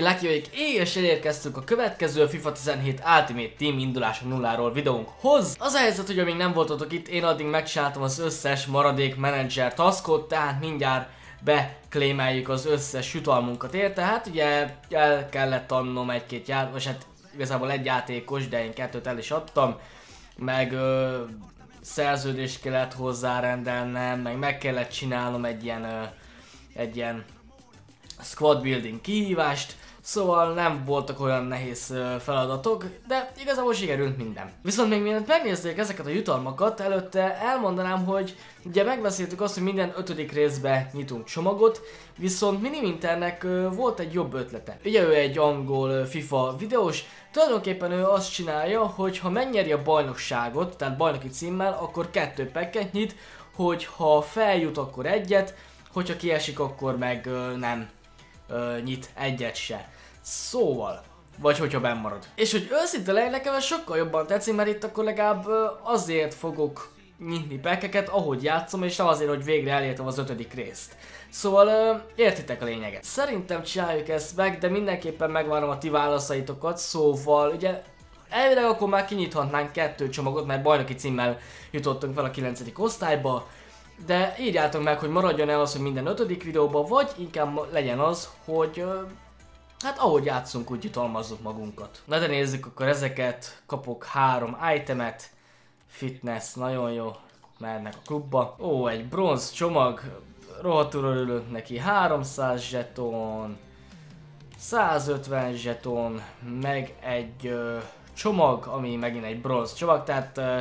Lucky vagyok, és elérkeztünk a következő FIFA 17 Ultimate Team indulása nulláról videónkhoz. Az a helyzet, hogy amíg nem voltatok itt, én addig megcsináltam az összes maradék menedzser taskot, tehát mindjárt beklémeljük az összes jutalmunkat érte. Hát ugye el kellett adnom egy-két játék, vagy hát igazából egy játékos, de én kettőt el is adtam, meg ö, szerződést kellett hozzárendelnem, meg meg kellett csinálnom egy ilyen, ö, egy ilyen squad building kihívást, Szóval nem voltak olyan nehéz feladatok, de igazából sikerült minden. Viszont még mielőtt megnézzék ezeket a jutalmakat, előtte elmondanám, hogy ugye megbeszéltük azt, hogy minden ötödik részbe nyitunk csomagot, viszont Miniminternek volt egy jobb ötlete. Ugye ő egy angol FIFA videós, tulajdonképpen ő azt csinálja, hogy ha megnyeri a bajnokságot, tehát bajnoki címmel, akkor kettő pekket nyit, hogy ha feljut, akkor egyet, hogyha kiesik, akkor meg nem nyit egyet se. Szóval, vagy hogyha benn marad. És hogy őszinte legyen, nekem ez sokkal jobban tetszik, mert itt akkor legalább azért fogok nyitni pekeket, ahogy játszom, és nem azért, hogy végre elértem az ötödik részt. Szóval értitek a lényeget. Szerintem csináljuk ezt meg, de mindenképpen megvárom a ti válaszaitokat, szóval ugye elvileg akkor már kinyithatnánk kettő csomagot, mert bajnoki címmel jutottunk fel a 9. osztályba, de írjátok meg, hogy maradjon el az, hogy minden ötödik videóban, vagy inkább legyen az, hogy Hát ahogy játszunk, úgy jutalmazzuk magunkat. Na de nézzük akkor ezeket. Kapok három itemet. Fitness, nagyon jó. Mernek a klubba. Ó, egy bronz csomag. Rohadtul örülök neki. 300 zseton. 150 zseton. Meg egy ö, csomag, ami megint egy bronz csomag. Tehát ö,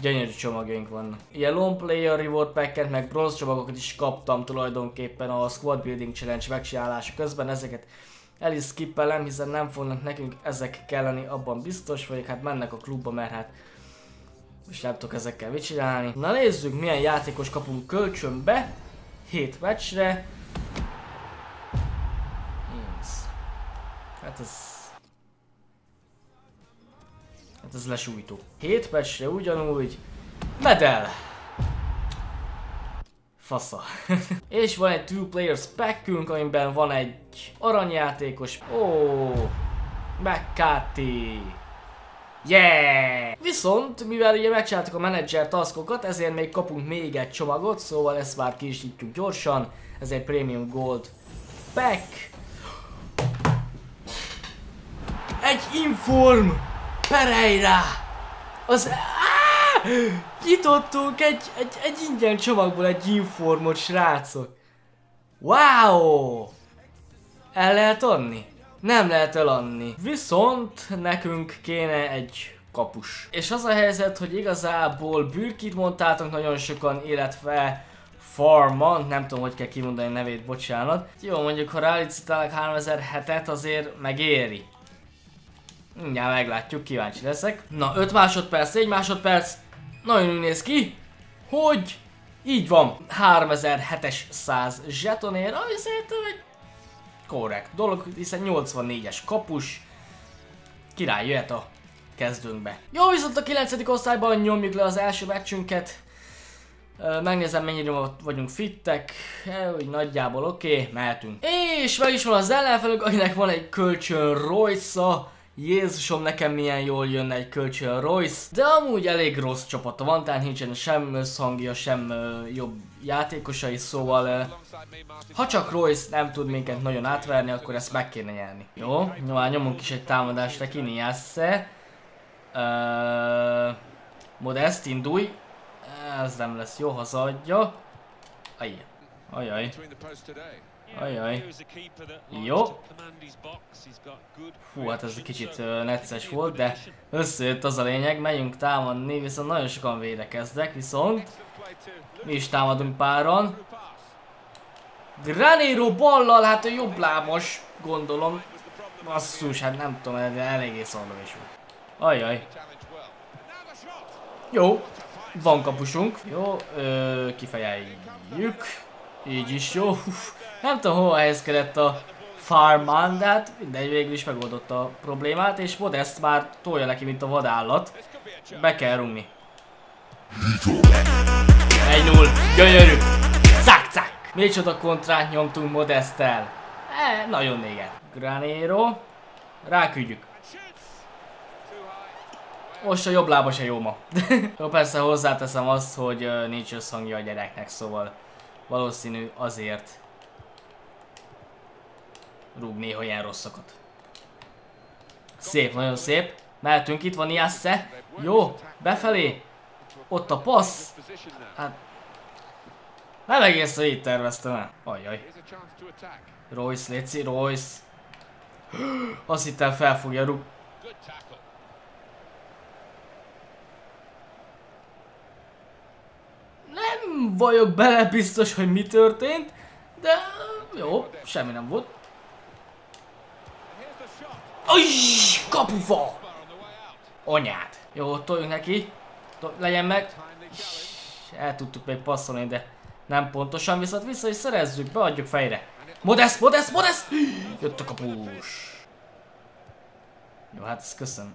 gyönyörű csomagjaink vannak. Ilyen long player reward packet, meg bronz csomagokat is kaptam tulajdonképpen a squad building challenge megcsinálása közben. Ezeket el is skippelem, hiszen nem fognak nekünk ezek kelleni, abban biztos vagyok, hát mennek a klubba, mert hát most nem tudok ezekkel mit csinálni. Na nézzük, milyen játékos kapunk kölcsönbe, 7 meccsre. Hát ez... Hát ez lesújtó. 7 meccsre ugyanúgy. Medel! Fasza. és van egy two players packünk, amiben van egy aranyjátékos. Ó, oh, McCarthy. Yeah! Viszont, mivel ugye megcsináltuk a menedzser taskokat, ezért még kapunk még egy csomagot, szóval ezt már ki gyorsan. Ez egy Premium Gold Pack. Egy Inform Pereira! Az Nyitottunk egy, egy, egy ingyen csomagból egy informot, srácok. Wow! El lehet adni? Nem lehet eladni. Viszont nekünk kéne egy kapus. És az a helyzet, hogy igazából bűrkit mondtátok nagyon sokan, illetve Farman, nem tudom, hogy kell kimondani a nevét, bocsánat. Jó, mondjuk, ha rálicitálok 3007-et, azért megéri. Mindjárt meglátjuk, kíváncsi leszek. Na, 5 másodperc, 4 másodperc. Nagyon úgy néz ki, hogy így van. 3700 100 zsetonért, ami szerintem egy korrekt dolog, hiszen 84-es kapus. Király jöhet a kezdőnkbe. Jó, viszont a 9. osztályban nyomjuk le az első meccsünket. Megnézem mennyire vagyunk fittek, úgy nagyjából oké, okay, mehetünk. És meg is van az ellenfelünk, akinek van egy kölcsön Royce-a. Jézusom, nekem milyen jól jönne egy kölcsön Royce, de amúgy elég rossz csapata van, tehát nincsen sem összhangja, sem uh, jobb játékosai, szóval uh, ha csak Royce nem tud minket nagyon átverni, akkor ezt meg kéne nyerni. Jó, nyilván nyomunk is egy támadást neki, Niasse. Uh, Modest, indulj. Ez nem lesz jó, hazadja. Ajj. Ajaj. Ajaj. Jó. Hú, hát ez egy kicsit uh, necces volt, de összejött az a lényeg, megyünk támadni, viszont nagyon sokan védekeznek, viszont mi is támadunk páran. Granero ballal, hát a jobb lábos, gondolom. Basszus, hát nem tudom, eléggé szarva is volt. Ajaj. Jó, van kapusunk. Jó, ö, kifejeljük. Így is jó. Nem tudom hova helyezkedett a Farman, de hát mindegy, végül is megoldotta a problémát, és Modest már tolja neki, mint a vadállat. Be kell rungni. 1-0, gyönyörű! Cák, cák! Micsoda kontrát nyomtunk Modesttel. E, nagyon néget. Granero. Ráküldjük. Most a jobb lába se jó ma. jó, persze hozzáteszem azt, hogy nincs összhangja a gyereknek, szóval valószínű azért rúg néha ilyen rosszakat. Szép, nagyon szép. Mehetünk, itt van Iasse. Jó, befelé. Ott a passz. Hát... Nem egészen így terveztem el. Ajjaj. Royce, Léci, Royce. Azt hittem fel fogja rúg. Vagyok bele biztos, hogy mi történt, de jó, semmi nem volt. Ajj, kapufa! Anyád. Jó, toljunk neki. Legyen meg. El tudtuk még passzolni, de nem pontosan, viszont vissza is szerezzük, beadjuk fejre. Modest, modest, modest! Jött a kapus. Jó, hát ezt köszönöm.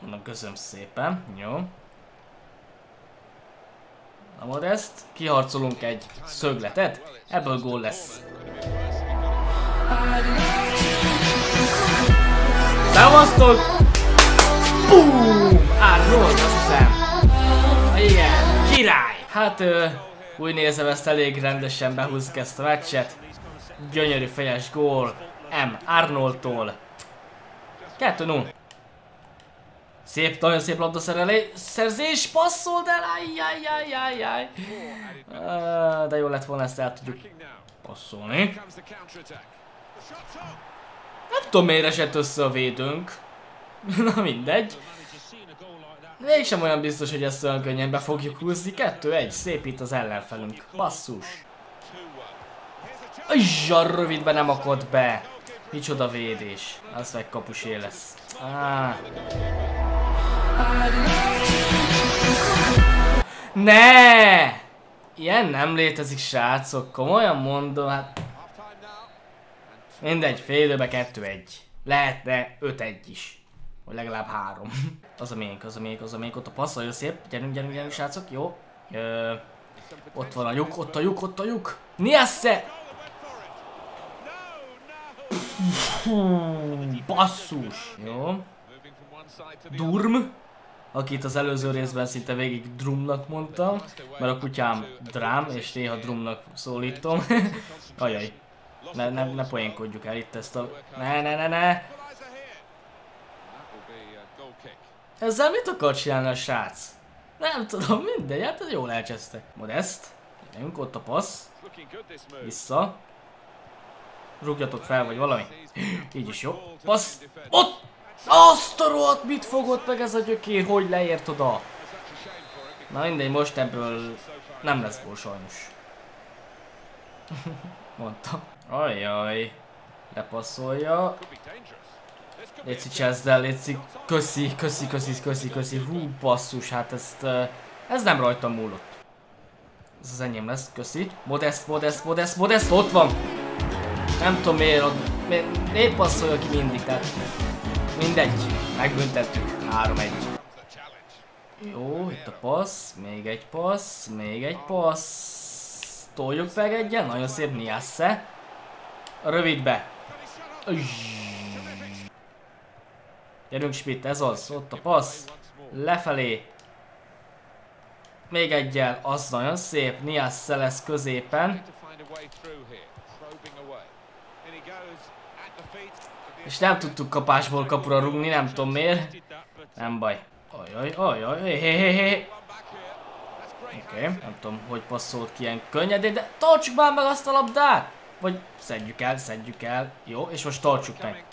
Mondom, köszönöm szépen. Jó. Na Modest, kiharcolunk egy szögletet, ebből gól lesz. Szevasztok! Bum! Hiszem. Igen, király! Hát úgy nézem ezt elég rendesen behúzzuk ezt a meccset. Gól. M. Arnoldtól. 2 0 Szép, nagyon szép labda szerelé, szerzés, passzold el, ajjajjajjajjaj. De jó lett volna ezt el tudjuk passzolni. Nem tudom miért esett össze a védőnk. Na mindegy. Mégsem olyan biztos, hogy ezt olyan könnyen be fogjuk húzni. Kettő, egy, szép itt az ellenfelünk. Basszus. Ajjá, rövidben nem akad be. Micsoda védés. Az meg kapusé lesz. Ah. Ne! Ilyen nem létezik, srácok. Komolyan mondom, hát... Mindegy, fél időbe 2-1. Lehetne 5-1 is. Vagy legalább 3. az a még, az a még, az a még. Ott a passz, nagyon szép. Gyerünk, gyerünk, gyerünk, srácok. Jó. Ö, ott van a lyuk, ott a lyuk, ott a lyuk. Niasse! Basszus! Jó. Durm akit az előző részben szinte végig Drumnak mondtam, mert a kutyám Drám, és néha Drumnak szólítom. Ajaj. Ne, ne, ne poénkodjuk el itt ezt a... Ne, ne, ne, ne! Ezzel mit akar csinálni a srác? Nem tudom, mindegy, hát jól elcsesztek. Modest. Jönk ott a passz. Vissza. Rúgjatok fel, vagy valami. Így is jó. Passz. Ott! Azt a rohadt, mit fogott meg ez a gyökér, hogy leért oda? Na mindegy, most ebből nem lesz gól sajnos. Mondta. Ajjaj. Lepasszolja. Léci csezzel, Léci. Köszi, köszi, köszi, köszi, köszi. Hú, basszus, hát ezt... Ez nem rajtam múlott. Ez az enyém lesz, köszi. Modest, modest, modest, modest, ott van! Nem tudom miért, miért, miért passzolja ki mindig, tehát Mindegy, megbüntettük. 3-1. Jó, itt a passz, még egy passz, még egy passz. Toljuk meg egyen, nagyon szép Niasse. Rövidbe. Gyerünk Schmidt, ez az, ott a passz. Lefelé. Még egyel, az nagyon szép, Niasse lesz középen. És nem tudtuk kapásból kapura rugni, nem tudom miért. Nem baj. Ajaj, ajaj, hé, hé, hé. Oké, okay, nem tudom, hogy passzolt ki ilyen könnyedén, de tartsuk már meg azt a labdát! Vagy szedjük el, szedjük el. Jó, és most tartsuk meg.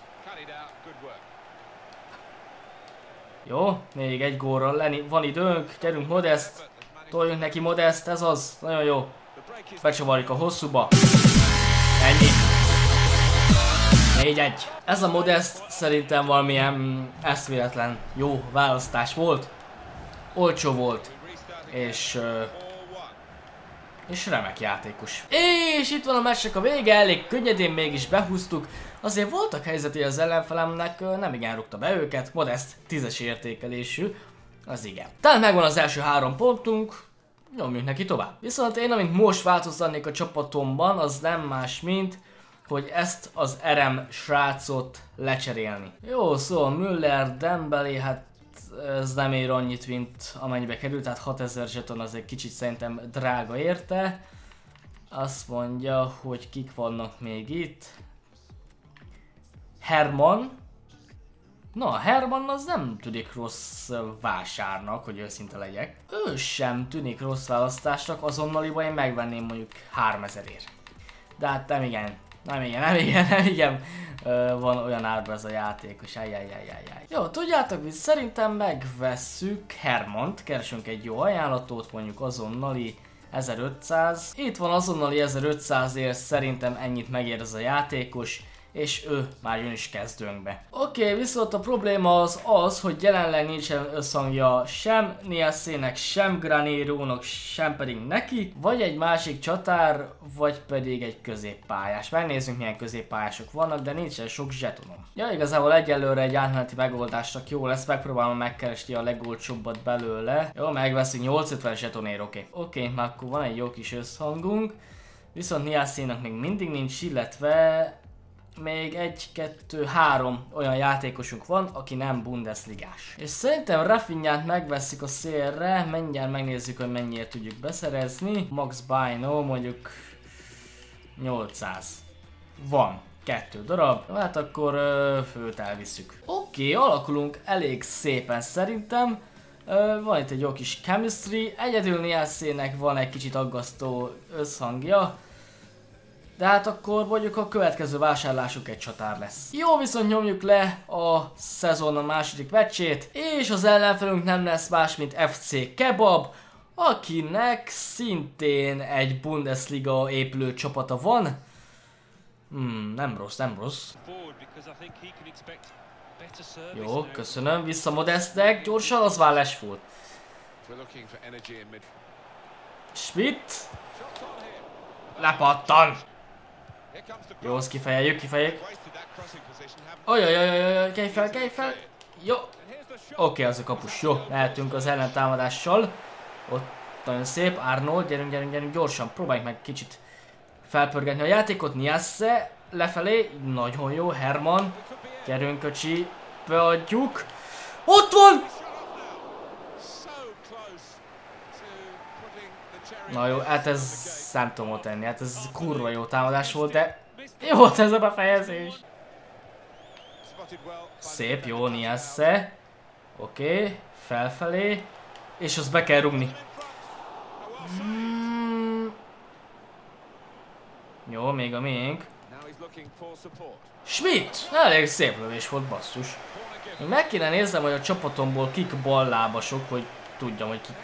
Jó, még egy górral lenni. Van időnk, gyerünk Modest. Toljunk neki Modest, ez az. Nagyon jó. Becsavarjuk a hosszúba. Ennyi. 4-1. Ez a Modest szerintem valamilyen eszméletlen jó választás volt. Olcsó volt. És... És remek játékos. És itt van a meccsek a vége, elég könnyedén mégis behúztuk. Azért voltak helyzeti az ellenfelemnek, nem igen rúgta be őket, Modest 10-es értékelésű, az igen. Tehát megvan az első három pontunk, nyomjuk neki tovább. Viszont én, amint most változtatnék a csapatomban, az nem más, mint hogy ezt az RM srácot lecserélni. Jó, szóval Müller, Dembele, hát ez nem ér annyit, mint amennyibe került, tehát 6000 zseton az egy kicsit szerintem drága érte. Azt mondja, hogy kik vannak még itt. Herman. Na, Herman az nem tűnik rossz vásárnak, hogy őszinte legyek. Ő sem tűnik rossz választásnak, azonnaliban én megvenném mondjuk 3000 ért. De hát nem igen, nem igen, nem igen, nem igen. Ö, van olyan árba ez a játékos, ajjajjajjajjaj. Jó, tudjátok mit, szerintem megvesszük Hermant, keresünk egy jó ajánlatot, mondjuk azonnali 1500. Itt van azonnali 1500 ért, szerintem ennyit megér ez a játékos és ő már jön is kezdőnkbe. Oké, okay, viszont a probléma az az, hogy jelenleg nincsen összhangja sem Nielszének, sem Granérónak, sem pedig neki, vagy egy másik csatár, vagy pedig egy középpályás. Megnézzünk milyen középpályások vannak, de nincsen sok zsetonom. Ja, igazából egyelőre egy átmeneti megoldásnak jó lesz, megpróbálom megkeresni a legolcsóbbat belőle. Jó, megveszünk 850 zsetonér, oké. Okay. Oké, okay, már akkor van egy jó kis összhangunk. Viszont Nielszének még mindig nincs, illetve még egy, kettő, három olyan játékosunk van, aki nem Bundesligás. És szerintem Rafinhát megveszik a szélre, mindjárt megnézzük, hogy mennyire tudjuk beszerezni. Max Bino mondjuk 800. Van. Kettő darab. Hát akkor főt elviszük. Oké, okay, alakulunk elég szépen szerintem. Uh, van itt egy jó kis chemistry, egyedül Nielszének van egy kicsit aggasztó összhangja. De hát akkor mondjuk a következő vásárlásuk egy csatár lesz. Jó, viszont nyomjuk le a szezon a második meccsét, és az ellenfelünk nem lesz más, mint FC Kebab, akinek szintén egy Bundesliga épülő csapata van. Hmm, nem rossz, nem rossz. Jó, köszönöm, vissza Modestek, gyorsan, az már Lashford. Schmidt. Lepattan. Jó, azt kifejeljük, kifejeljük. Ajajajajaj, kelj fel, kelj fel. Jó. Oké, okay, az a kapus. Jó, lehetünk az ellentámadással. Ott nagyon szép. Arnold, gyerünk, gyerünk, gyerünk, gyorsan. Próbáljuk meg kicsit felpörgetni a játékot. Niasse lefelé. Nagyon jó. Herman. Gyerünk, öcsi. Beadjuk. Ott van! Na jó, hát ez nem tudom ott tenni, hát ez kurva jó támadás volt, de jó volt ez a befejezés. Szép, jó, Niasse. Oké, okay, felfelé. És azt be kell rugni. Hmm. Jó, még a miénk. Schmidt! Elég szép lövés volt, basszus. Meg kéne néznem, hogy a csapatomból kik ballábasok, hogy tudjam, hogy kik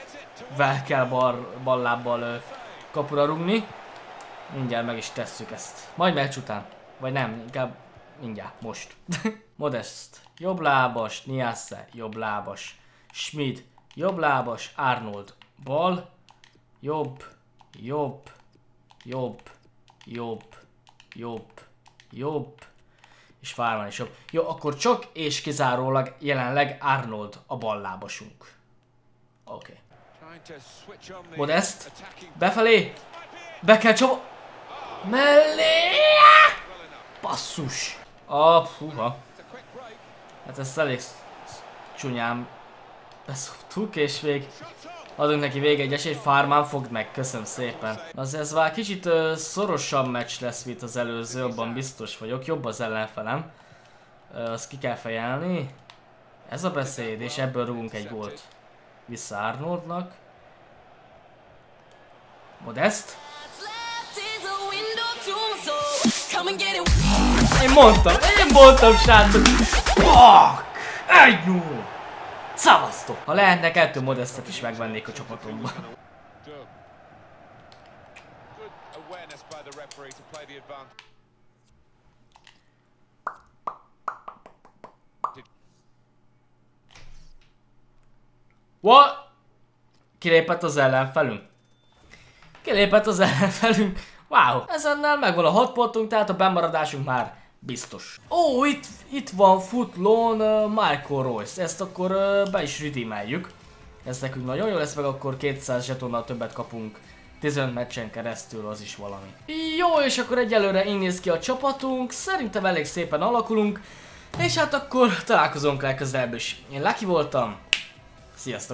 vel kell bal, ballábbal kapura rugni. Mindjárt meg is tesszük ezt. Majd meccs után. Vagy nem, inkább mindjárt, most. Modest, jobb lábas, Niasse, jobb lábas. Schmid, jobb lábas, Arnold, bal, jobb, jobb, jobb, jobb, jobb, jobb, és Fárman is jobb. Jó, akkor csak és kizárólag jelenleg Arnold a ballábasunk. Oké. Okay. Modest. Befelé. Be kell csomó... Mellé! Basszus. Ah, puha. Hát ezt elég csúnyán beszoptuk, és még adunk neki vége egy esélyt, Farmán fogd meg, köszönöm szépen. Az ez már kicsit uh, szorosabb meccs lesz, mint az előző, abban biztos vagyok, jobb az ellenfelem. Uh, azt ki kell fejelni. Ez a beszéd, és ebből rúgunk egy gólt. Vissza Arnoldnak. Modest. Én mondtam, én mondtam, srácok! Fuck! Egy null! Szavaztok! Ha lehetne kettő modestet is megvennék a csapatomban. What? Kilépett az ellenfelünk? Kilépett az ellenfelünk. Wow, ezennel megvan a 6 pontunk, tehát a bemaradásunk már biztos. Ó, itt, itt van Footlon uh, Michael Royce, ezt akkor uh, be is redeemeljük. Ez nekünk nagyon jó lesz, meg akkor 200 zsetonnal többet kapunk 15 meccsen keresztül az is valami. Jó, és akkor egyelőre így néz ki a csapatunk, szerintem elég szépen alakulunk, és hát akkor találkozunk legközelebb is. Én Lucky voltam, sziasztok!